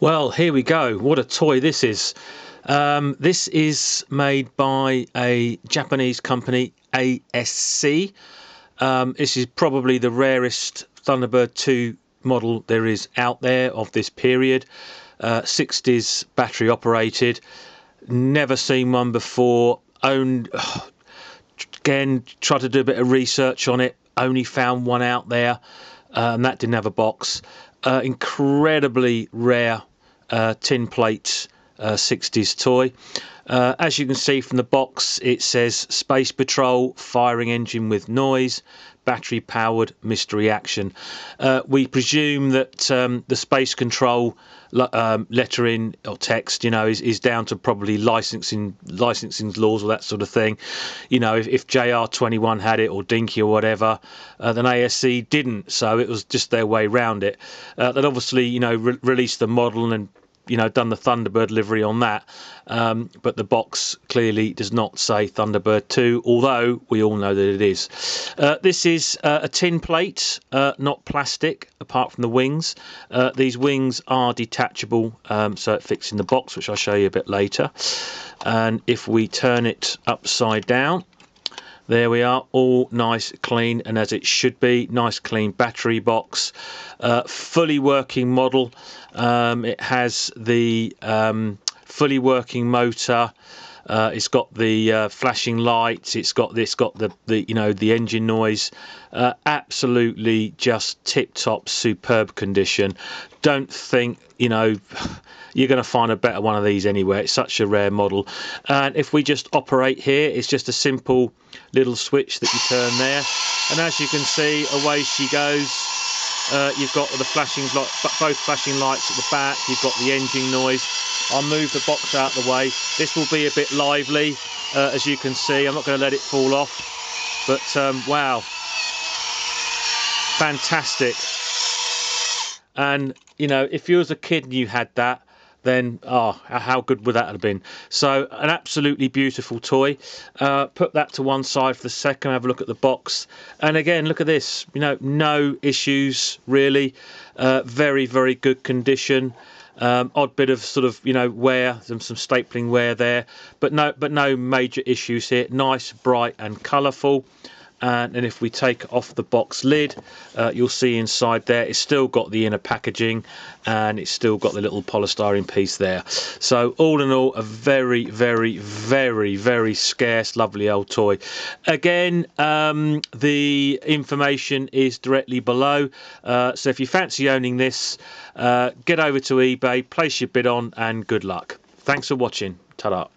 Well, here we go. What a toy this is. Um, this is made by a Japanese company, ASC. Um, this is probably the rarest Thunderbird 2 model there is out there of this period. Uh, 60s battery operated. Never seen one before. Owned, again, tried to do a bit of research on it. Only found one out there, and that didn't have a box. Uh, incredibly rare uh, tin plate uh, 60s toy. Uh, as you can see from the box, it says Space Patrol firing engine with noise, battery powered mystery action. Uh, we presume that um, the space control um, lettering or text, you know, is, is down to probably licensing licensing laws or that sort of thing. You know, if, if JR21 had it or Dinky or whatever, uh, then ASC didn't, so it was just their way around it. Uh, that obviously, you know, re- released the model and you know done the Thunderbird livery on that, um, but the box clearly does not say Thunderbird 2, although we all know that it is. Uh, this is uh, a tin plate, uh, not plastic, apart from the wings. Uh, these wings are detachable, um, so it fits in the box, which I'll show you a bit later. And if we turn it upside down, there we are, all nice, clean, and as it should be. Nice, clean battery box. Uh, fully working model. Um, it has the um, fully working motor. Uh, it's got the uh, flashing lights. It's got this, got the, the you know the engine noise. Uh, absolutely just tip top, superb condition. Don't think you know you're going to find a better one of these anywhere. It's such a rare model. And if we just operate here, it's just a simple little switch that you turn there. And as you can see, away she goes. Uh, you've got the flashing both flashing lights at the back. You've got the engine noise. I'll move the box out of the way. This will be a bit lively, uh, as you can see. I'm not going to let it fall off. But um, wow, fantastic. And you know, if you was a kid and you had that, then oh, how good would that have been? So an absolutely beautiful toy. Uh, put that to one side for the second. Have a look at the box, and again, look at this. You know, no issues really. Uh, very very good condition. Um, odd bit of sort of you know wear, some some stapling wear there, but no but no major issues here. Nice, bright, and colourful and, and if we take off the box lid uh, you'll see inside there it's still got the inner packaging and it's still got the little polystyrene piece there. So all in all a very very very very scarce lovely old toy. Again um, the information is directly below. Uh, so if you fancy owning this uh, get over to ebay place your bid on and good luck. Thanks for watching. Ta -da.